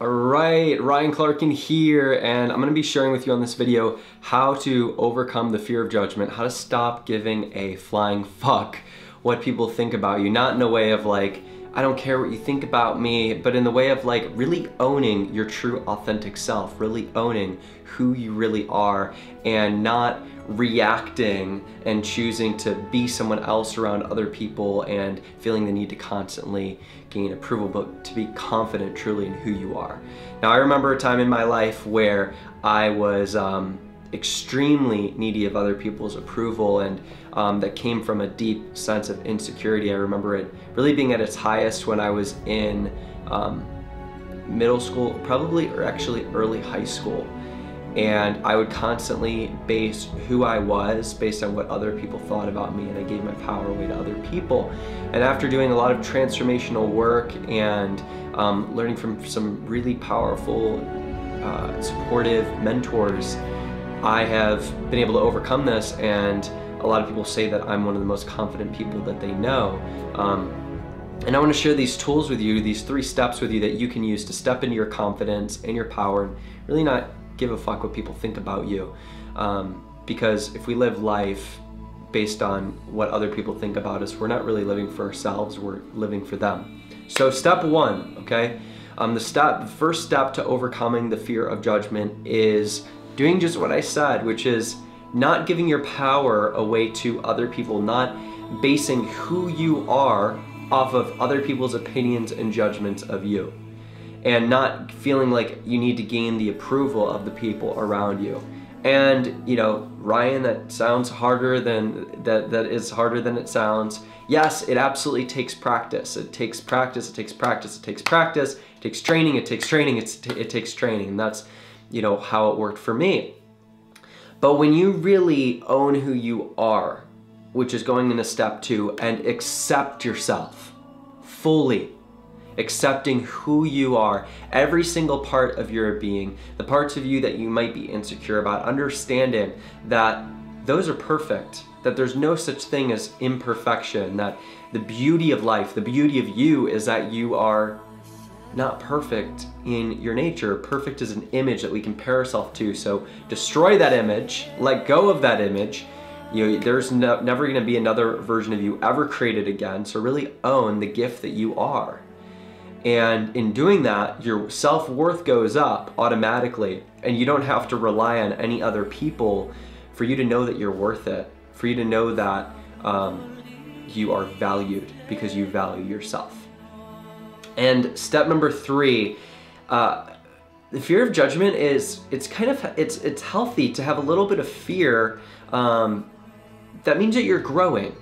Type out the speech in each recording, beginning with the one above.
Alright, Ryan Clarkin here, and I'm gonna be sharing with you on this video how to overcome the fear of judgment, how to stop giving a flying fuck what people think about you. Not in a way of like, I don't care what you think about me, but in the way of like really owning your true authentic self, really owning who you really are, and not reacting and choosing to be someone else around other people and feeling the need to constantly gain approval, but to be confident truly in who you are. Now, I remember a time in my life where I was um, extremely needy of other people's approval and um, that came from a deep sense of insecurity. I remember it really being at its highest when I was in um, middle school, probably or actually early high school and I would constantly base who I was based on what other people thought about me and I gave my power away to other people. And after doing a lot of transformational work and um, learning from some really powerful, uh, supportive mentors, I have been able to overcome this and a lot of people say that I'm one of the most confident people that they know. Um, and I want to share these tools with you, these three steps with you that you can use to step into your confidence and your power and really not give a fuck what people think about you. Um, because if we live life based on what other people think about us, we're not really living for ourselves, we're living for them. So step one, okay? Um, the step, the first step to overcoming the fear of judgment is doing just what I said, which is not giving your power away to other people, not basing who you are off of other people's opinions and judgments of you and not feeling like you need to gain the approval of the people around you. And you know, Ryan, that sounds harder than that that is harder than it sounds. Yes, it absolutely takes practice. It takes practice, it takes practice, it takes practice, it takes training, it takes training, it's, it takes training. And that's, you know, how it worked for me. But when you really own who you are, which is going into step two, and accept yourself fully, accepting who you are, every single part of your being, the parts of you that you might be insecure about, understanding that those are perfect, that there's no such thing as imperfection, that the beauty of life, the beauty of you is that you are not perfect in your nature. Perfect is an image that we compare ourselves to. So destroy that image, let go of that image. You know, there's no, never gonna be another version of you ever created again. So really own the gift that you are. And in doing that, your self-worth goes up automatically and you don't have to rely on any other people for you to know that you're worth it, for you to know that um, you are valued because you value yourself. And step number three, uh, the fear of judgment is, it's kind of, it's, it's healthy to have a little bit of fear. Um, that means that you're growing.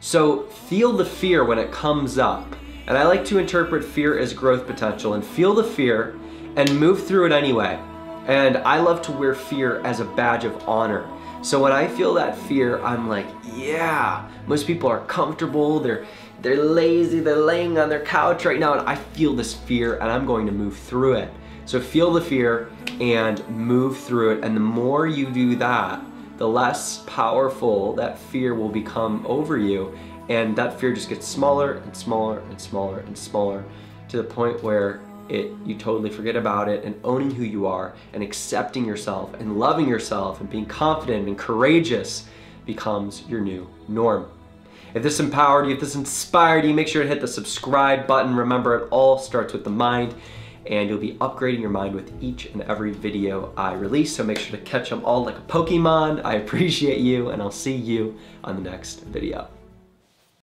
So feel the fear when it comes up and I like to interpret fear as growth potential and feel the fear and move through it anyway. And I love to wear fear as a badge of honor. So when I feel that fear, I'm like, yeah, most people are comfortable, they're they're lazy, they're laying on their couch right now, and I feel this fear and I'm going to move through it. So feel the fear and move through it. And the more you do that, the less powerful that fear will become over you and that fear just gets smaller and smaller and smaller and smaller to the point where it you totally forget about it and owning who you are and accepting yourself and loving yourself and being confident and courageous becomes your new norm. If this empowered you, if this inspired you, make sure to hit the subscribe button. Remember, it all starts with the mind and you'll be upgrading your mind with each and every video I release. So make sure to catch them all like a Pokemon. I appreciate you and I'll see you on the next video.